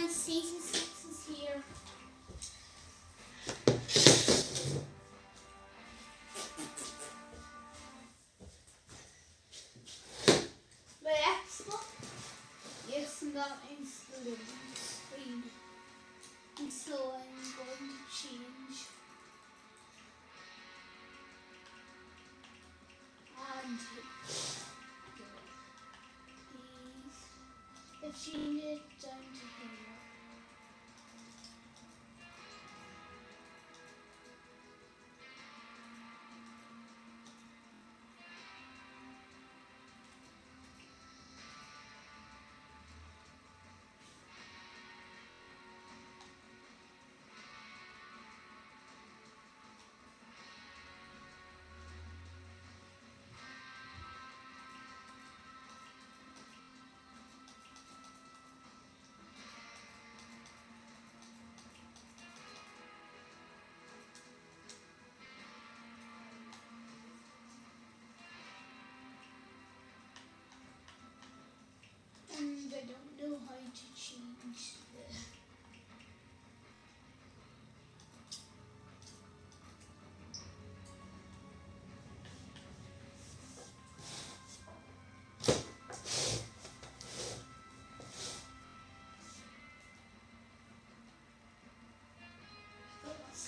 guys, season six is here. My Xbox, yes, is the screen. And so I'm going to change. And I've changed it down to here.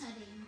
Saturday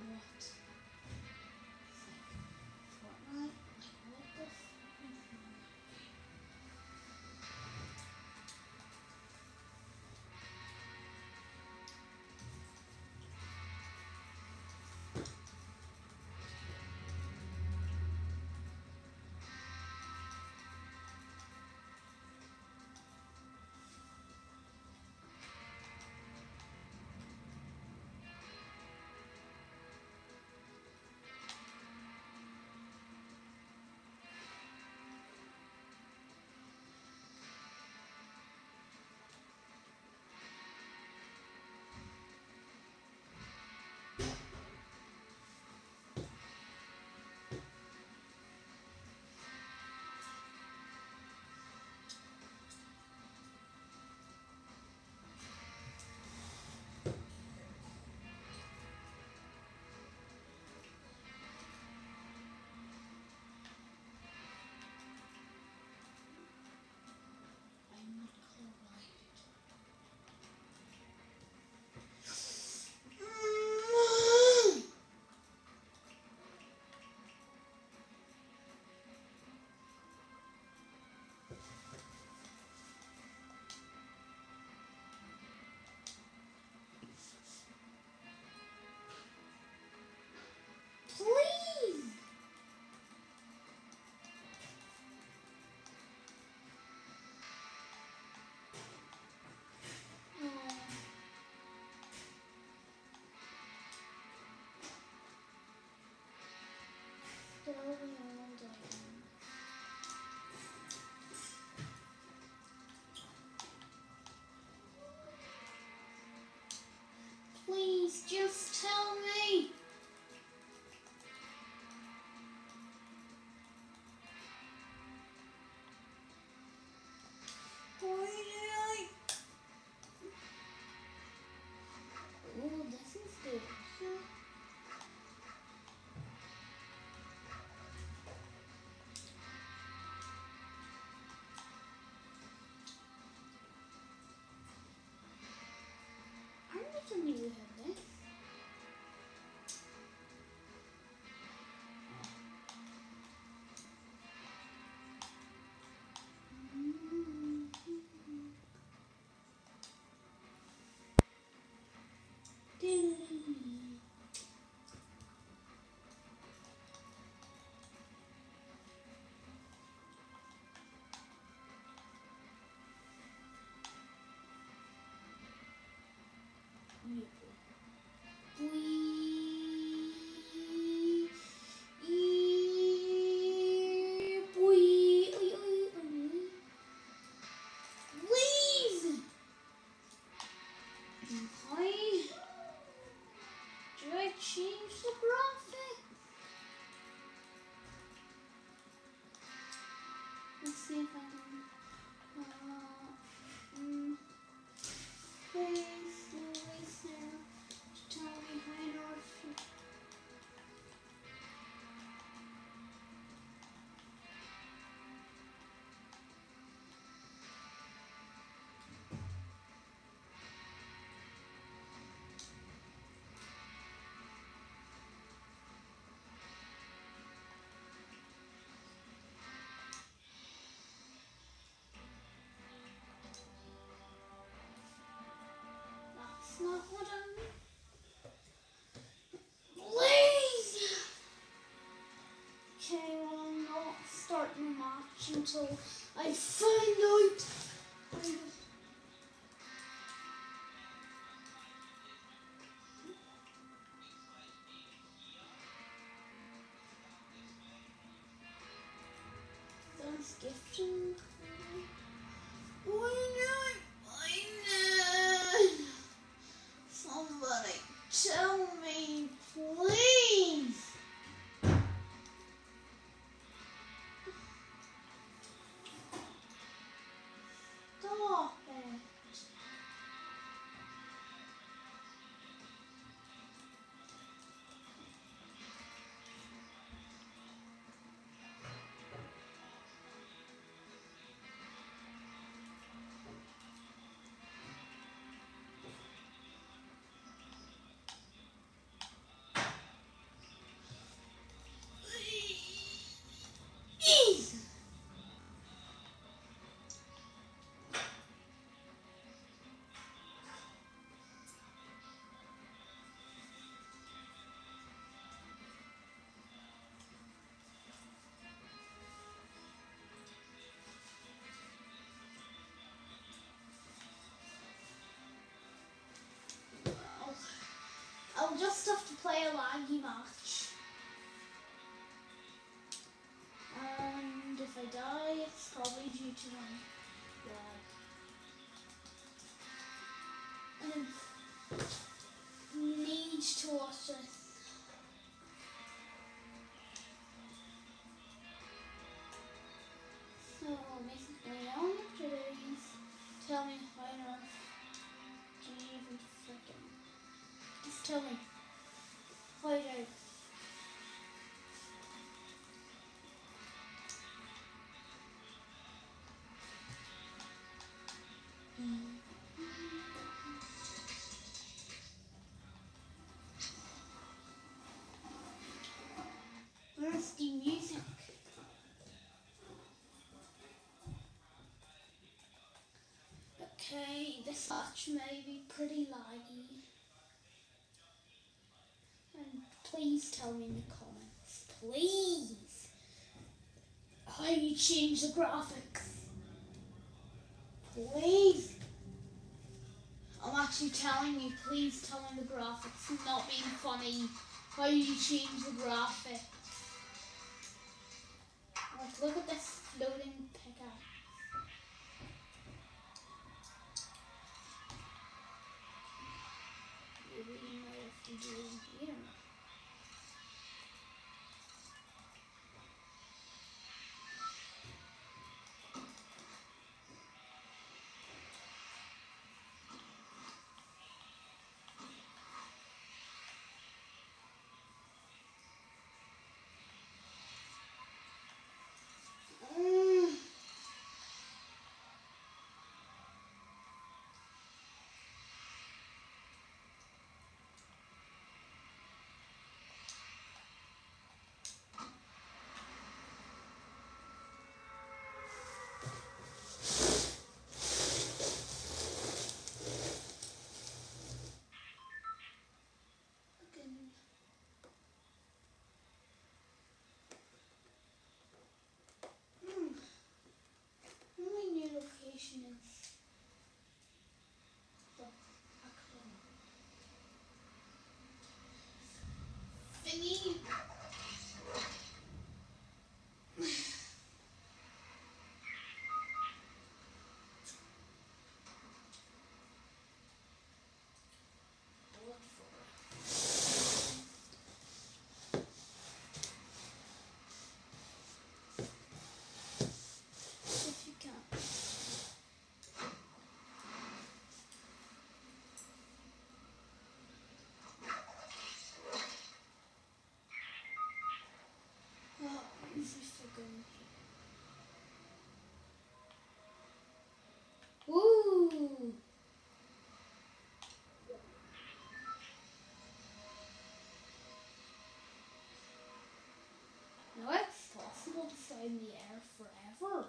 Please just tell me. 嗯，一。start my match until I find out. Play a laggy match. And if I die, it's probably due to my lag. And I need to watch this. So you have to tell me why on earth do you even freaking just tell me Where's music? Okay, this match may be pretty laggy. And please tell me in the comments, please, how you change the graphics. Please. I'm actually telling you, please tell me the graphics, I'm not being funny. How you change the graphics. Look at this floating in the air forever.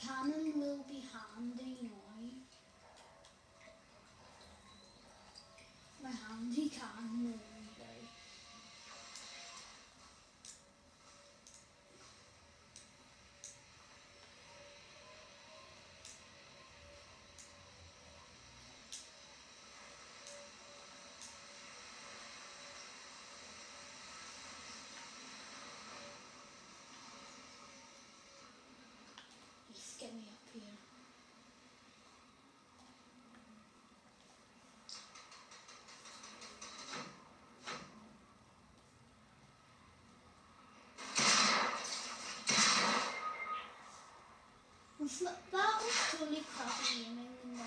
Cannon will be handy now. My that that was totally crappy aiming in the